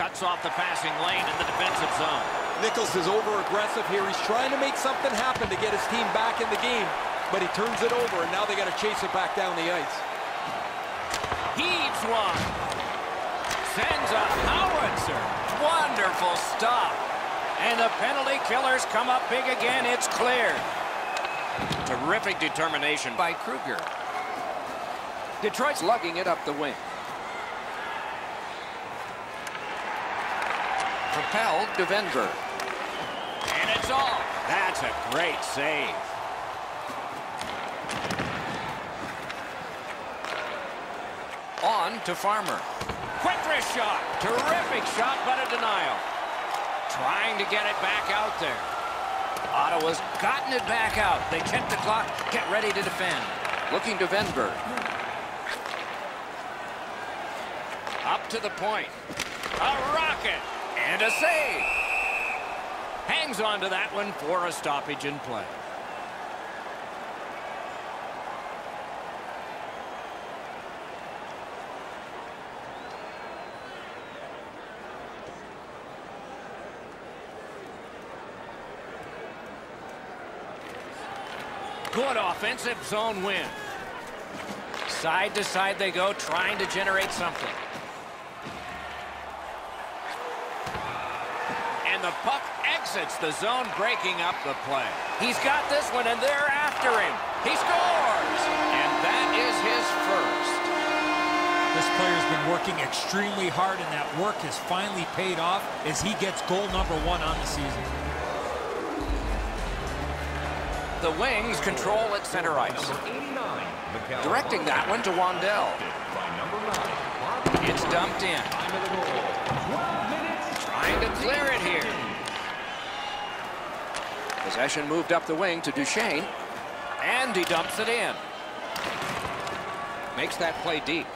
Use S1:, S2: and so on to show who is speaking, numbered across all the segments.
S1: Cuts off the passing lane in the defensive zone.
S2: Nichols is over-aggressive here. He's trying to make something happen to get his team back in the game, but he turns it over, and now they got to chase it back down the ice.
S1: Heaves one. Sends a howitzer. Wonderful stop. And the penalty killers come up big again. It's cleared. Terrific determination by Kruger.
S3: Detroit's lugging it up the wing. Propelled to Venberg.
S1: And it's off. That's a great save.
S3: On to Farmer.
S1: Quick wrist shot. Terrific shot, but a denial. Trying to get it back out there. Ottawa's gotten it back out. They check the clock, get ready to defend.
S3: Looking to Venberg.
S1: Up to the point. A rocket. And a save. Hangs on to that one for a stoppage in play. Good offensive zone win. Side to side they go, trying to generate something. And the puck exits the zone, breaking up the play. He's got this one, and they're after him. He scores! And that is his first.
S4: This player's been working extremely hard, and that work has finally paid off as he gets goal number one on the season.
S3: The Wings control at center ice. Directing that one to Wandell.
S1: It's dumped in. It here.
S3: Possession moved up the wing to Duchene.
S1: And he dumps it in.
S3: Makes that play deep.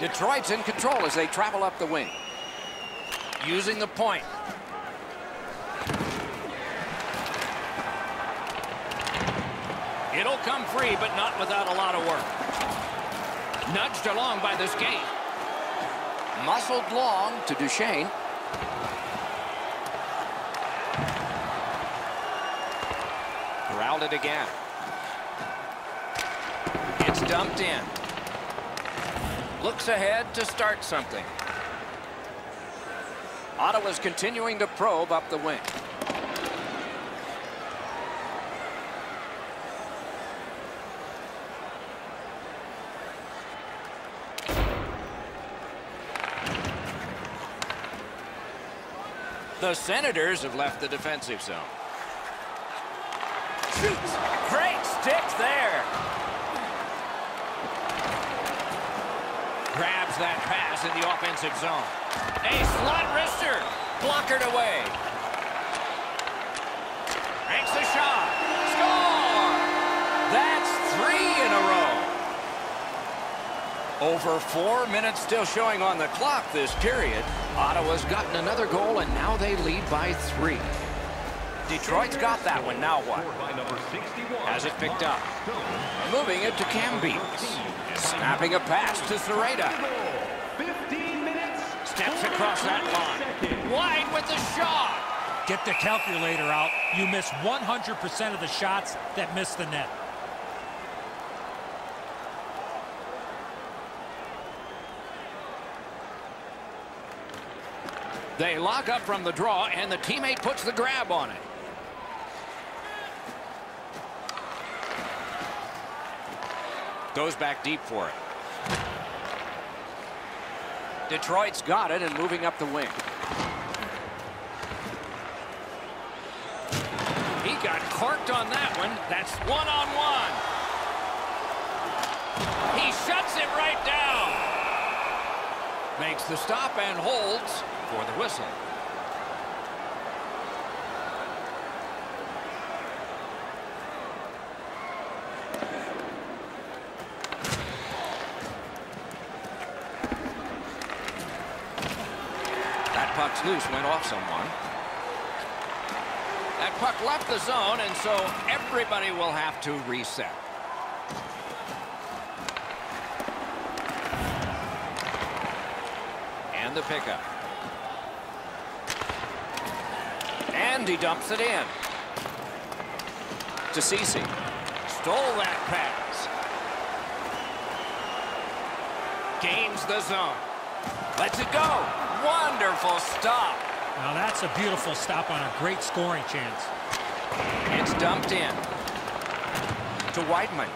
S3: Detroit's in control as they travel up the wing.
S1: Using the point. It'll come free, but not without a lot of work. Nudged along by the skate.
S3: Muscled long to
S1: Duchene. It again. It's dumped in. Looks ahead to start something.
S3: Ottawa's continuing to probe up the wing.
S1: The Senators have left the defensive zone. Shoots. Great sticks there. Grabs that pass in the offensive zone. A slot wrister. Blockered away. Ranks a shot. Score! That's three in a row. Over four minutes still showing on the clock this period.
S3: Ottawa's gotten another goal, and now they lead by three.
S1: Detroit's got that one. Now what? Has it picked up. Moving it to Camby. Snapping a pass to Sereda. Steps across that line. Wide with the shot.
S4: Get the calculator out. You miss 100% of the shots that miss the net.
S1: They lock up from the draw, and the teammate puts the grab on it. Goes back deep for it.
S3: Detroit's got it and moving up the wing.
S1: He got corked on that one. That's one-on-one. He shuts it right down. Makes the stop and holds for the whistle. That puck's loose, went off someone. That puck left the zone, and so everybody will have to reset. And the pickup. And he dumps it in. To Ceci. Stole that pass. Gains the zone. Lets it go. Wonderful stop.
S4: Now that's a beautiful stop on a great scoring chance.
S1: It's dumped in. To Whiteman.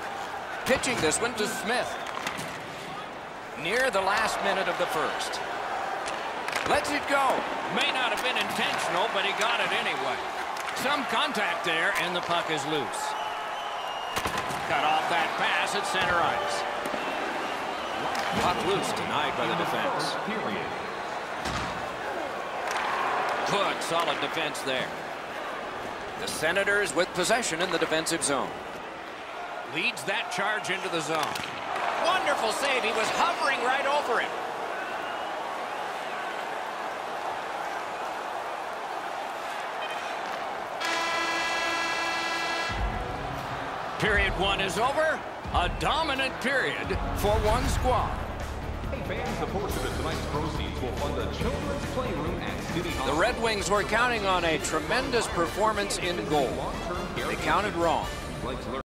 S1: Pitching this one to Smith. Near the last minute of the first. Let's it go. May not have been intentional, but he got it anyway. Some contact there, and the puck is loose. Cut off that pass at center ice. Puck loose, denied by the defense. Good, solid defense there. The Senators with possession in the defensive zone. Leads that charge into the zone. Wonderful save. He was hovering right over it. Period one is over. A dominant period for one squad.
S5: Fans, a portion of tonight's proceeds will fund a children's playroom at City Hall.
S1: The Red Wings were counting on a tremendous performance in goal. They counted wrong.
S5: Like to learn